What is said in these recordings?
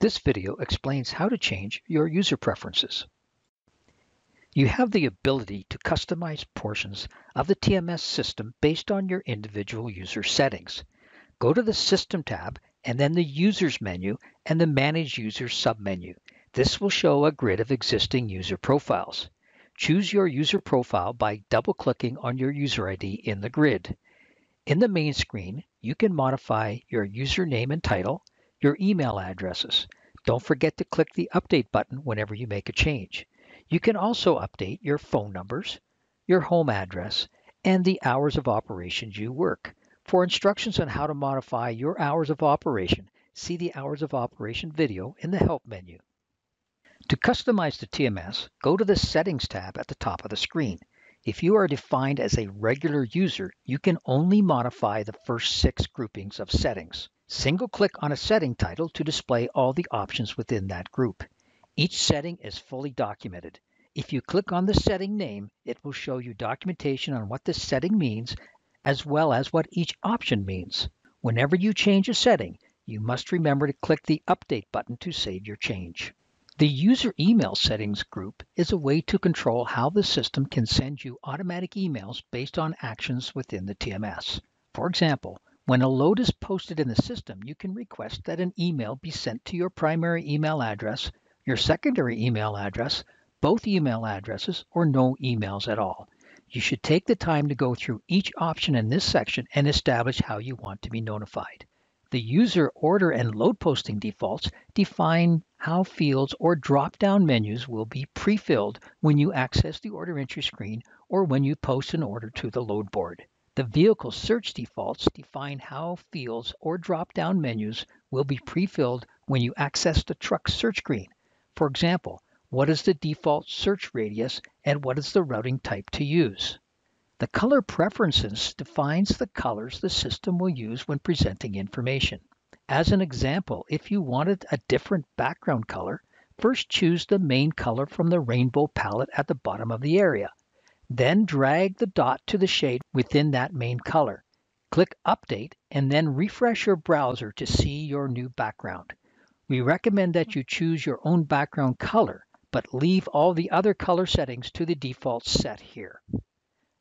This video explains how to change your user preferences. You have the ability to customize portions of the TMS system based on your individual user settings. Go to the System tab and then the Users menu and the Manage Users submenu. This will show a grid of existing user profiles. Choose your user profile by double-clicking on your user ID in the grid. In the main screen, you can modify your username and title, your email addresses. Don't forget to click the Update button whenever you make a change. You can also update your phone numbers, your home address, and the hours of operations you work. For instructions on how to modify your hours of operation, see the Hours of Operation video in the Help menu. To customize the TMS, go to the Settings tab at the top of the screen. If you are defined as a regular user, you can only modify the first six groupings of settings. Single-click on a setting title to display all the options within that group. Each setting is fully documented. If you click on the setting name, it will show you documentation on what this setting means, as well as what each option means. Whenever you change a setting, you must remember to click the Update button to save your change. The User Email Settings group is a way to control how the system can send you automatic emails based on actions within the TMS. For example, when a load is posted in the system, you can request that an email be sent to your primary email address your secondary email address, both email addresses, or no emails at all. You should take the time to go through each option in this section and establish how you want to be notified. The user order and load posting defaults define how fields or drop-down menus will be pre-filled when you access the order entry screen or when you post an order to the load board. The vehicle search defaults define how fields or drop-down menus will be pre-filled when you access the truck search screen for example, what is the default search radius and what is the routing type to use? The color preferences defines the colors the system will use when presenting information. As an example, if you wanted a different background color, first choose the main color from the rainbow palette at the bottom of the area. Then drag the dot to the shade within that main color. Click Update and then refresh your browser to see your new background. We recommend that you choose your own background color, but leave all the other color settings to the default set here.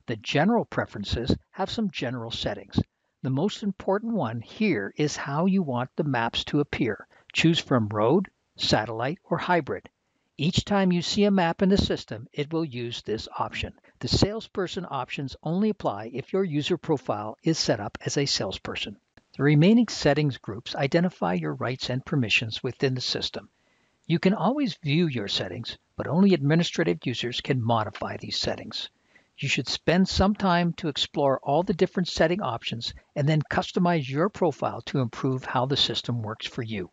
The general preferences have some general settings. The most important one here is how you want the maps to appear. Choose from road, satellite, or hybrid. Each time you see a map in the system, it will use this option. The salesperson options only apply if your user profile is set up as a salesperson. The remaining settings groups identify your rights and permissions within the system. You can always view your settings, but only administrative users can modify these settings. You should spend some time to explore all the different setting options and then customize your profile to improve how the system works for you.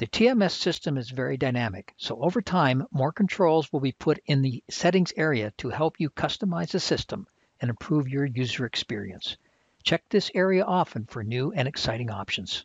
The TMS system is very dynamic, so over time, more controls will be put in the settings area to help you customize the system and improve your user experience. Check this area often for new and exciting options.